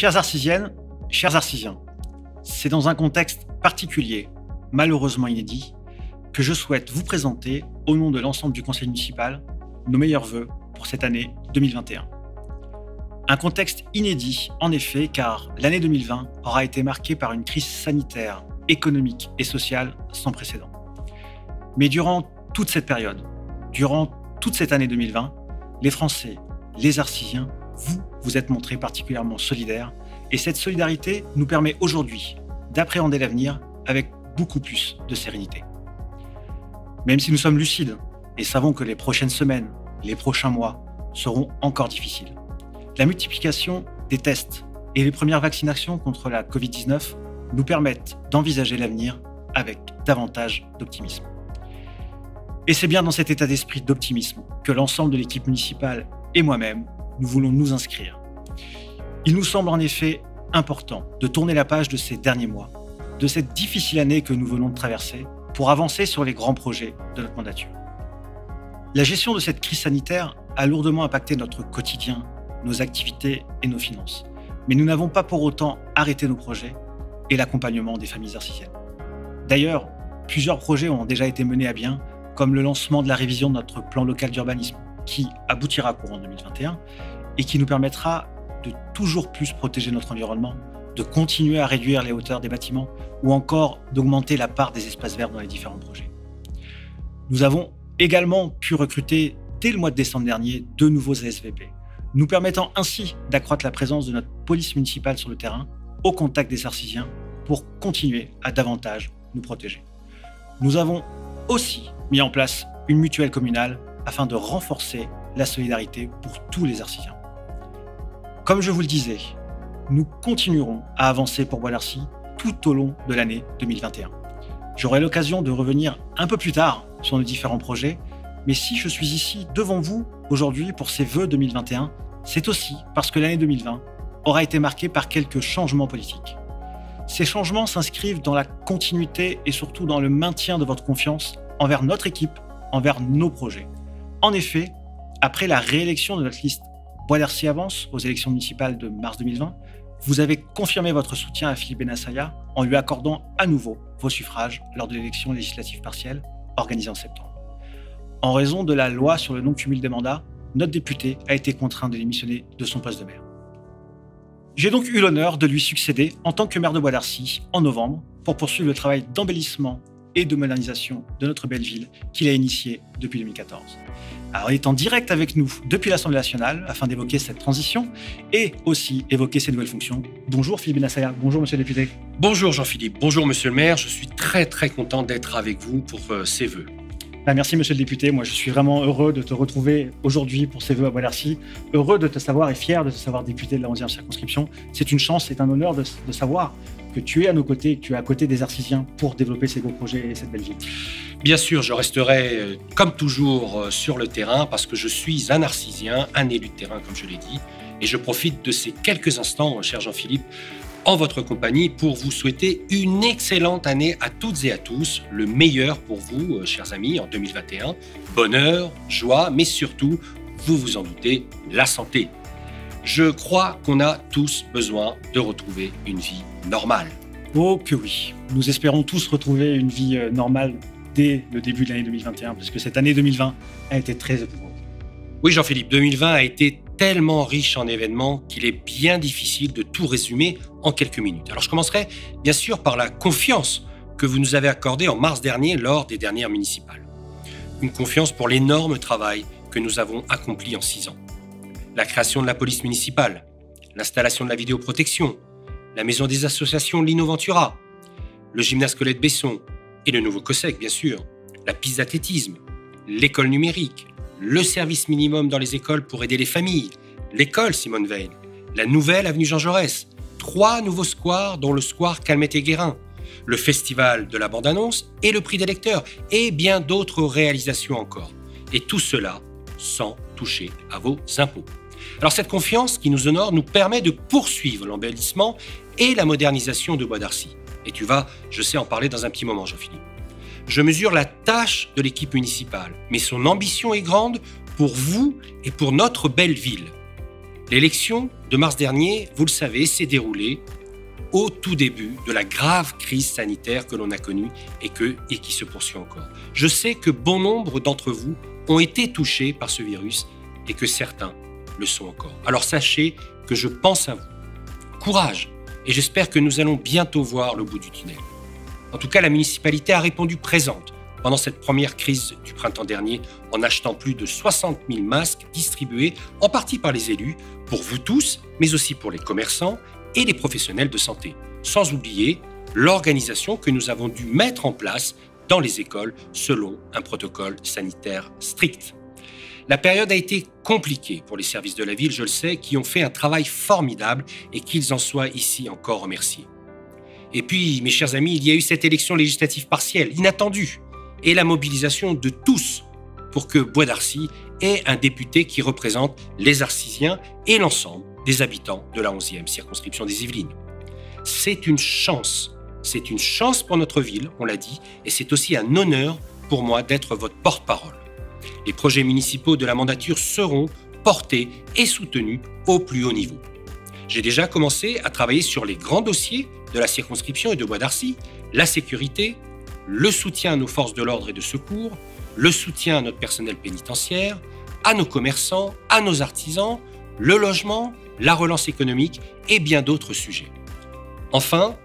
Chères Arcisiennes, chers Arcisiens, c'est dans un contexte particulier, malheureusement inédit, que je souhaite vous présenter, au nom de l'ensemble du conseil municipal, nos meilleurs voeux pour cette année 2021. Un contexte inédit, en effet, car l'année 2020 aura été marquée par une crise sanitaire, économique et sociale sans précédent. Mais durant toute cette période, durant toute cette année 2020, les Français, les Arcisiens, vous, vous êtes montrés particulièrement solidaires et cette solidarité nous permet aujourd'hui d'appréhender l'avenir avec beaucoup plus de sérénité. Même si nous sommes lucides et savons que les prochaines semaines, les prochains mois seront encore difficiles, la multiplication des tests et les premières vaccinations contre la Covid-19 nous permettent d'envisager l'avenir avec davantage d'optimisme. Et c'est bien dans cet état d'esprit d'optimisme que l'ensemble de l'équipe municipale et moi-même, nous voulons nous inscrire. Il nous semble en effet important de tourner la page de ces derniers mois, de cette difficile année que nous venons de traverser, pour avancer sur les grands projets de notre mandature. La gestion de cette crise sanitaire a lourdement impacté notre quotidien, nos activités et nos finances. Mais nous n'avons pas pour autant arrêté nos projets et l'accompagnement des familles arcisiennes. D'ailleurs, plusieurs projets ont déjà été menés à bien, comme le lancement de la révision de notre plan local d'urbanisme, qui aboutira courant 2021 et qui nous permettra de toujours plus protéger notre environnement, de continuer à réduire les hauteurs des bâtiments ou encore d'augmenter la part des espaces verts dans les différents projets. Nous avons également pu recruter dès le mois de décembre dernier deux nouveaux ASVP, nous permettant ainsi d'accroître la présence de notre police municipale sur le terrain au contact des Arcisiens pour continuer à davantage nous protéger. Nous avons aussi mis en place une mutuelle communale afin de renforcer la solidarité pour tous les Arcisiens. Comme je vous le disais, nous continuerons à avancer pour Bois d'Arcy tout au long de l'année 2021. J'aurai l'occasion de revenir un peu plus tard sur nos différents projets, mais si je suis ici devant vous aujourd'hui pour ces vœux 2021, c'est aussi parce que l'année 2020 aura été marquée par quelques changements politiques. Ces changements s'inscrivent dans la continuité et surtout dans le maintien de votre confiance envers notre équipe, envers nos projets. En effet, après la réélection de notre liste Bois avance aux élections municipales de mars 2020, vous avez confirmé votre soutien à Philippe Benassaya en lui accordant à nouveau vos suffrages lors de l'élection législative partielle organisée en septembre. En raison de la loi sur le non-cumul des mandats, notre député a été contraint de démissionner de son poste de maire. J'ai donc eu l'honneur de lui succéder en tant que maire de Bois d'Arcy en novembre pour poursuivre le travail d'embellissement et de modernisation de notre belle ville qu'il a initié depuis 2014. Alors, il est en direct avec nous depuis l'Assemblée nationale afin d'évoquer cette transition et aussi évoquer ses nouvelles fonctions. Bonjour Philippe Benassaya, bonjour monsieur le député. Bonjour Jean-Philippe, bonjour monsieur le maire, je suis très très content d'être avec vous pour euh, ces vœux. Bah, merci monsieur le député, moi je suis vraiment heureux de te retrouver aujourd'hui pour ces vœux à bois heureux de te savoir et fier de te savoir député de la 11e circonscription. C'est une chance, c'est un honneur de, de savoir que tu es à nos côtés, que tu es à côté des Arcisiens pour développer ces beaux projets et cette belle ville. Bien sûr, je resterai euh, comme toujours euh, sur le terrain parce que je suis un Arcisien, un élu de terrain comme je l'ai dit, et je profite de ces quelques instants, cher Jean-Philippe, en votre compagnie pour vous souhaiter une excellente année à toutes et à tous, le meilleur pour vous, euh, chers amis, en 2021. Bonheur, joie, mais surtout, vous vous en doutez, la santé. Je crois qu'on a tous besoin de retrouver une vie normale. Oh que oui, nous espérons tous retrouver une vie euh, normale dès le début de l'année 2021, parce que cette année 2020 a été très éprouvante. Oui Jean-Philippe, 2020 a été tellement riche en événements qu'il est bien difficile de tout résumer en quelques minutes. Alors je commencerai bien sûr par la confiance que vous nous avez accordée en mars dernier lors des dernières municipales. Une confiance pour l'énorme travail que nous avons accompli en six ans la création de la police municipale, l'installation de la vidéoprotection, la maison des associations Lino Ventura, le gymnase Colette Besson et le nouveau COSEC, bien sûr, la piste d'athlétisme, l'école numérique, le service minimum dans les écoles pour aider les familles, l'école Simone Veil, la nouvelle avenue Jean Jaurès, trois nouveaux squares dont le square Calmette et Guérin, le festival de la bande-annonce et le prix des lecteurs, et bien d'autres réalisations encore. Et tout cela sans toucher à vos impôts. Alors cette confiance qui nous honore nous permet de poursuivre l'embellissement et la modernisation de Bois d'Arcy. Et tu vas, je sais, en parler dans un petit moment, Jean-Philippe. Je mesure la tâche de l'équipe municipale, mais son ambition est grande pour vous et pour notre belle ville. L'élection de mars dernier, vous le savez, s'est déroulée au tout début de la grave crise sanitaire que l'on a connue et, qui se poursuit encore. Je sais que bon nombre d'entre vous ont été touchés par ce virus et que certains le sont encore. Alors sachez que je pense à vous. Courage et j'espère que nous allons bientôt voir le bout du tunnel. En tout cas, la municipalité a répondu présente pendant cette première crise du printemps dernier en achetant plus de 60 000 masques distribués en partie par les élus, pour vous tous, mais aussi pour les commerçants et les professionnels de santé. Sans oublier l'organisation que nous avons dû mettre en place dans les écoles selon un protocole sanitaire strict. La période a été compliquée pour les services de la ville, je le sais, qui ont fait un travail formidable et qu'ils en soient ici encore remerciés. Et puis, mes chers amis, il y a eu cette élection législative partielle, inattendue, et la mobilisation de tous pour que Bois d'Arcy ait un député qui représente les Arcisiens et l'ensemble des habitants de la 11e circonscription des Yvelines. C'est une chance, c'est une chance pour notre ville, on l'a dit, et c'est aussi un honneur pour moi d'être votre porte-parole. Les projets municipaux de la mandature seront portés et soutenus au plus haut niveau. J'ai déjà commencé à travailler sur les grands dossiers de la circonscription et de Bois d'Arcy, la sécurité, le soutien à nos forces de l'ordre et de secours, le soutien à notre personnel pénitentiaire, à nos commerçants, à nos artisans, le logement, la relance économique et bien d'autres sujets. Enfin,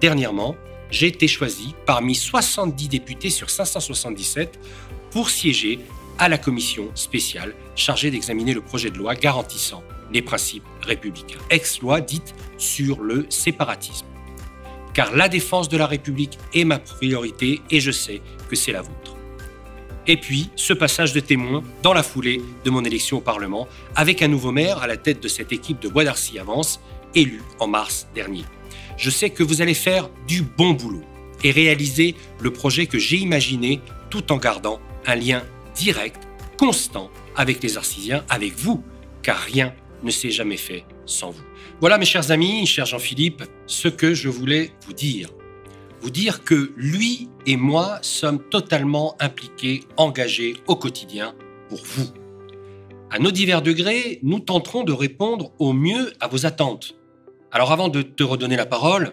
dernièrement, j'ai été choisi parmi 70 députés sur 577 pour siéger à la commission spéciale chargée d'examiner le projet de loi garantissant les principes républicains, ex-loi dite sur le séparatisme. Car la défense de la République est ma priorité et je sais que c'est la vôtre. Et puis, ce passage de témoin dans la foulée de mon élection au Parlement, avec un nouveau maire à la tête de cette équipe de Bois d'Arcy Avance, élu en mars dernier. Je sais que vous allez faire du bon boulot et réaliser le projet que j'ai imaginé tout en gardant un lien direct, constant avec les Arcisiens, avec vous, car rien ne s'est jamais fait sans vous. Voilà mes chers amis, cher Jean-Philippe, ce que je voulais vous dire. Vous dire que lui et moi sommes totalement impliqués, engagés au quotidien pour vous. À nos divers degrés, nous tenterons de répondre au mieux à vos attentes. Alors avant de te redonner la parole,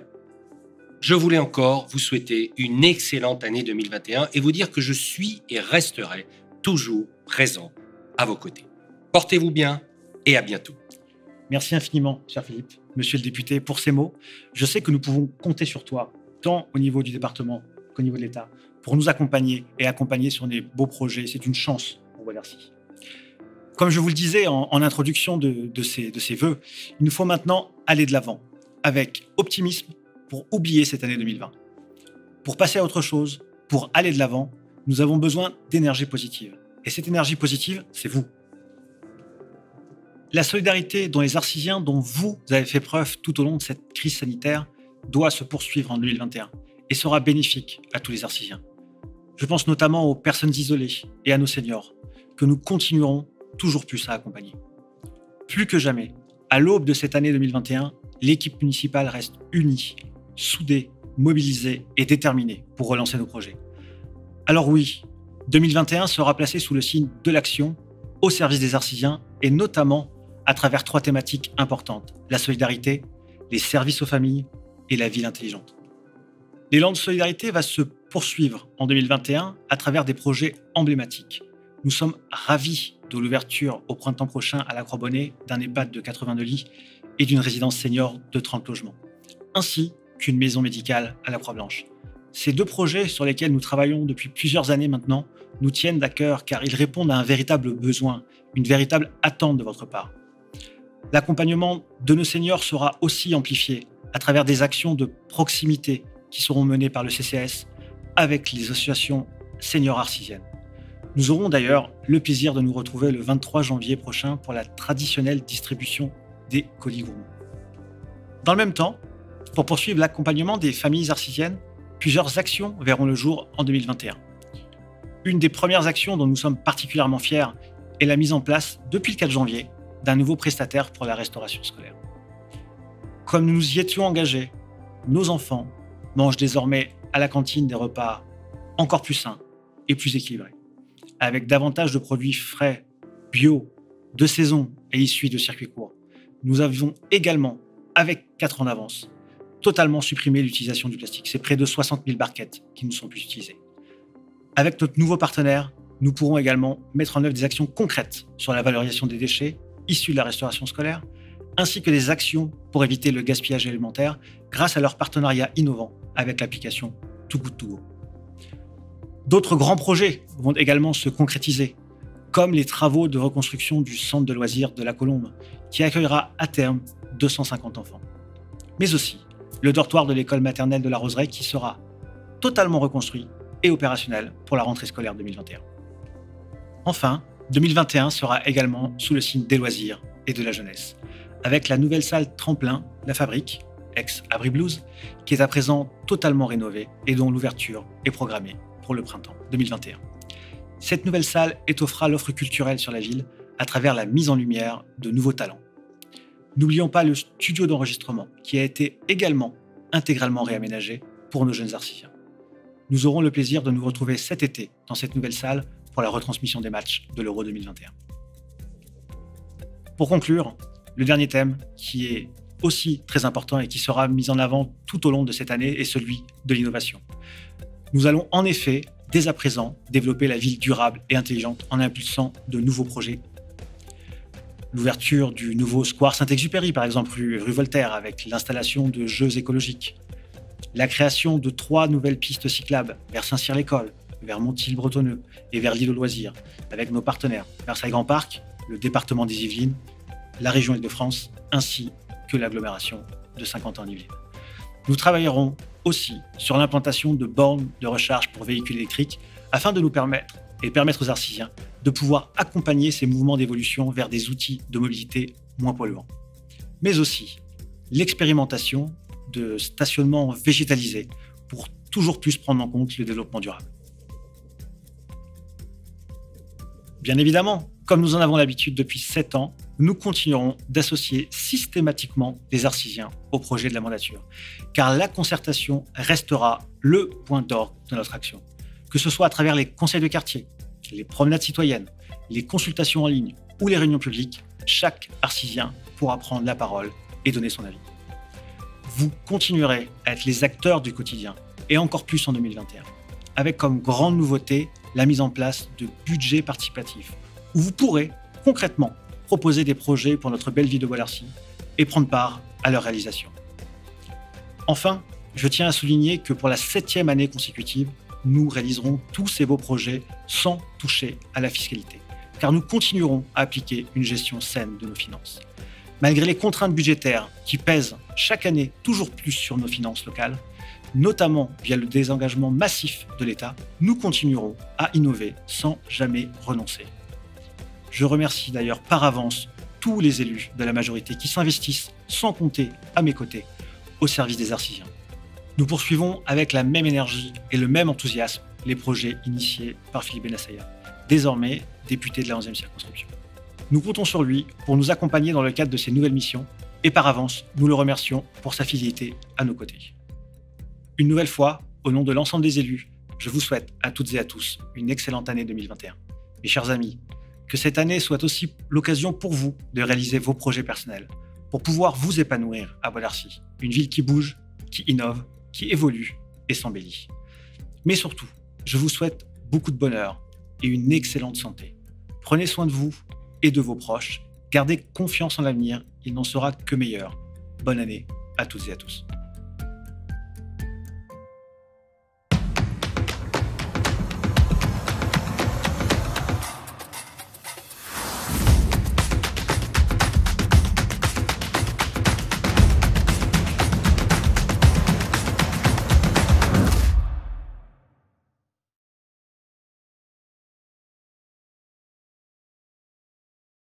je voulais encore vous souhaiter une excellente année 2021 et vous dire que je suis et resterai toujours présent à vos côtés. Portez-vous bien et à bientôt. Merci infiniment, cher Philippe, monsieur le député, pour ces mots. Je sais que nous pouvons compter sur toi, tant au niveau du département qu'au niveau de l'État, pour nous accompagner et accompagner sur des beaux projets. C'est une chance pour Bois-d'Arcy. Comme je vous le disais en, introduction de, ces, de ces vœux, il nous faut maintenant aller de l'avant, avec optimisme, pour oublier cette année 2020. Pour passer à autre chose, pour aller de l'avant, nous avons besoin d'énergie positive. Et cette énergie positive, c'est vous. La solidarité dont les Arcisiens, dont vous avez fait preuve tout au long de cette crise sanitaire, doit se poursuivre en 2021 et sera bénéfique à tous les Arcisiens. Je pense notamment aux personnes isolées et à nos seniors, que nous continuerons toujours plus à accompagner. Plus que jamais, à l'aube de cette année 2021, l'équipe municipale reste unie, soudée, mobilisée et déterminée pour relancer nos projets. Alors oui, 2021 sera placé sous le signe de l'action au service des Arcisiens et notamment à travers trois thématiques importantes la solidarité, les services aux familles et la ville intelligente. L'élan de solidarité va se poursuivre en 2021 à travers des projets emblématiques. Nous sommes ravis de l'ouverture au printemps prochain à la Croix-Bonnet d'un EHPAD de 82 lits et d'une résidence senior de 30 logements, ainsi qu'une maison médicale à la Croix-Blanche. Ces deux projets sur lesquels nous travaillons depuis plusieurs années maintenant nous tiennent à cœur car ils répondent à un véritable besoin, une véritable attente de votre part. L'accompagnement de nos seniors sera aussi amplifié à travers des actions de proximité qui seront menées par le CCS avec les associations seniors arcisiennes. Nous aurons d'ailleurs le plaisir de nous retrouver le 23 janvier prochain pour la traditionnelle distribution des colis gourmands. Dans le même temps, pour poursuivre l'accompagnement des familles arcisiennes, plusieurs actions verront le jour en 2021. Une des premières actions dont nous sommes particulièrement fiers est la mise en place, depuis le 4 janvier, d'un nouveau prestataire pour la restauration scolaire. Comme nous nous y étions engagés, nos enfants mangent désormais à la cantine des repas encore plus sains et plus équilibrés, avec davantage de produits frais, bio, de saison et issus de circuits courts. nous avions également, avec 4 ans d'avance, totalement supprimé l'utilisation du plastique. C'est près de 60 000 barquettes qui ne sont plus utilisées. Avec notre nouveau partenaire, nous pourrons également mettre en œuvre des actions concrètes sur la valorisation des déchets issus de la restauration scolaire, ainsi que des actions pour éviter le gaspillage alimentaire grâce à leur partenariat innovant avec l'application Too To Go. D'autres grands projets vont également se concrétiser, comme les travaux de reconstruction du centre de loisirs de la Colombe, qui accueillera à terme 250 enfants. Mais aussi le dortoir de l'école maternelle de la Roseraie qui sera totalement reconstruit et opérationnel pour la rentrée scolaire 2021. Enfin, 2021 sera également sous le signe des loisirs et de la jeunesse, avec la nouvelle salle tremplin La Fabrique, ex-Abri Blues, qui est à présent totalement rénovée et dont l'ouverture est programmée pour le printemps 2021. Cette nouvelle salle étoffera l'offre culturelle sur la ville à travers la mise en lumière de nouveaux talents. N'oublions pas le studio d'enregistrement qui a été également intégralement réaménagé pour nos jeunes artisans. Nous aurons le plaisir de nous retrouver cet été dans cette nouvelle salle pour la retransmission des matchs de l'Euro 2021. Pour conclure, le dernier thème qui est aussi très important et qui sera mis en avant tout au long de cette année est celui de l'innovation. Nous allons en effet, dès à présent, développer la ville durable et intelligente en impulsant de nouveaux projets. L'ouverture du nouveau square Saint-Exupéry, par exemple, rue, rue Voltaire, avec l'installation de jeux écologiques. La création de trois nouvelles pistes cyclables vers Saint-Cyr-l'École, vers Montilly-Bretonneux et vers l'île aux loisirs, avec nos partenaires Versailles Grand Parc, le département des Yvelines, la région Île-de-France, ainsi que l'agglomération de Saint-Quentin-en-Yvelines. Nous travaillerons aussi sur l'implantation de bornes de recharge pour véhicules électriques afin de nous permettre et permettre aux artisiens de pouvoir accompagner ces mouvements d'évolution vers des outils de mobilité moins polluants. Mais aussi l'expérimentation de stationnement végétalisé pour toujours plus prendre en compte le développement durable. Bien évidemment, comme nous en avons l'habitude depuis 7 ans, nous continuerons d'associer systématiquement les artisiens au projet de la mandature, car la concertation restera le point d'orgue de notre action, que ce soit à travers les conseils de quartier, les promenades citoyennes, les consultations en ligne ou les réunions publiques, chaque artisien pourra prendre la parole et donner son avis. Vous continuerez à être les acteurs du quotidien, et encore plus en 2021, avec comme grande nouveauté la mise en place de budgets participatifs, où vous pourrez concrètement proposer des projets pour notre belle ville de Boilercy et prendre part à leur réalisation. Enfin, je tiens à souligner que pour la septième année consécutive, nous réaliserons tous ces beaux projets sans toucher à la fiscalité, car nous continuerons à appliquer une gestion saine de nos finances. Malgré les contraintes budgétaires qui pèsent chaque année toujours plus sur nos finances locales, notamment via le désengagement massif de l'État, nous continuerons à innover sans jamais renoncer. Je remercie d'ailleurs par avance tous les élus de la majorité qui s'investissent sans compter à mes côtés au service des artisans. Nous poursuivons avec la même énergie et le même enthousiasme les projets initiés par Philippe Benassaya, désormais député de la 11e circonscription. Nous comptons sur lui pour nous accompagner dans le cadre de ces nouvelles missions et par avance, nous le remercions pour sa fidélité à nos côtés. Une nouvelle fois, au nom de l'ensemble des élus, je vous souhaite à toutes et à tous une excellente année 2021. Mes chers amis, que cette année soit aussi l'occasion pour vous de réaliser vos projets personnels, pour pouvoir vous épanouir à Boilercy, une ville qui bouge, qui innove, qui évolue et s'embellit. Mais surtout, je vous souhaite beaucoup de bonheur et une excellente santé. Prenez soin de vous et de vos proches. Gardez confiance en l'avenir, il n'en sera que meilleur. Bonne année à toutes et à tous.